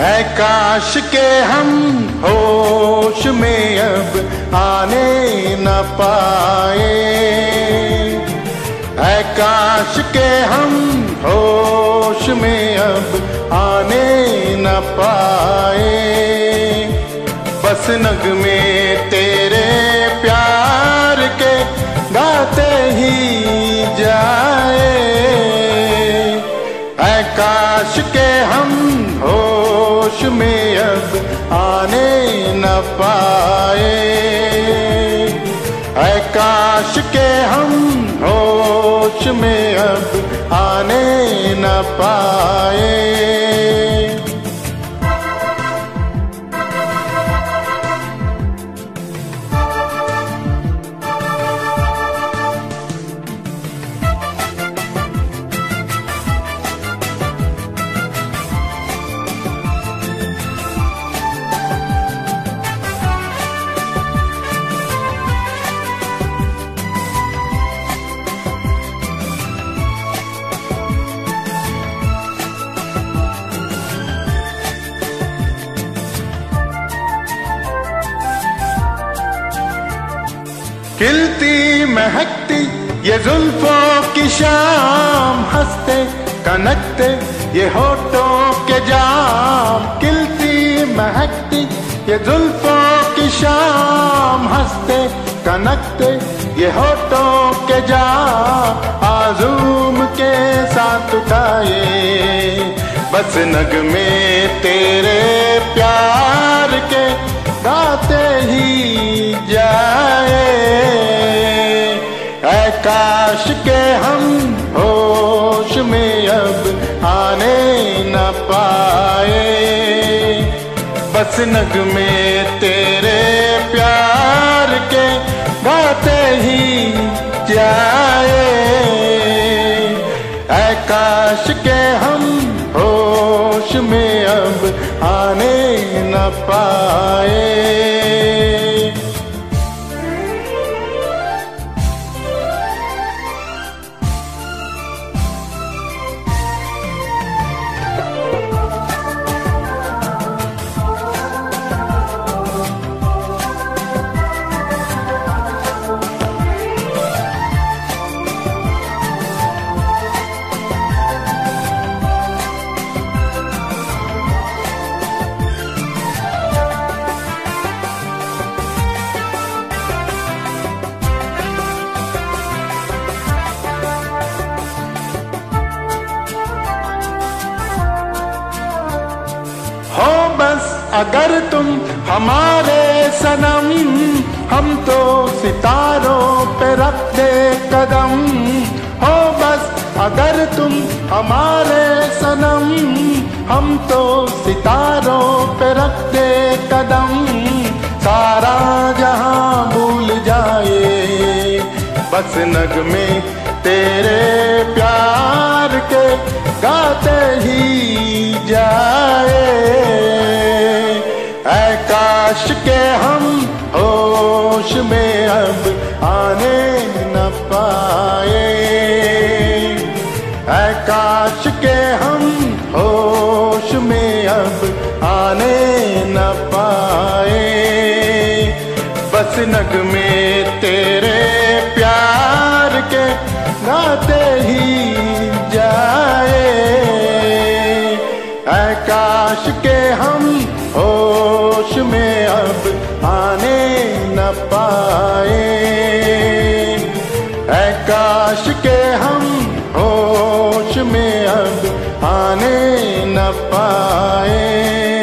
है काश के हम होश में अब आने न पाए। है काश के हम होश में अब आने न पाए। बस नग में तेरे प्यार के गाते ही जाए। है काश के हम होश में अब आने न पाए। आकाश काश के हम होश में अब आने न पाए। खिलती महकती, ये जुल्फों की शाम हँसते, कनकते, ये होठों के जाम। खिलती महकती, ये जुल्फों की शाम हँसते, कनकते, ये होठों के जाम। आजूम के साथ उठाए, बस नग में तेरे प्यार के काश के हम होश में अब आने न पाए। बस नग में तेरे प्यार के गाते ही जाए। काश के अगर तुम हमारे सनम, हम तो सितारों पे रख दे कदम। हो बस, अगर तुम हमारे सनम, हम तो सितारों पे रख दे कदम। सारा जहाँ भूल जाए, बस नग में तेरे प्यार के गाते ही जाए। काश के हम होश में अब आने न पाए। ऐ काश के हम होश में अब आने न पाए। बस नग में तेरे प्यार के गाते पाए। काश के हम होश में अब आने न पाए।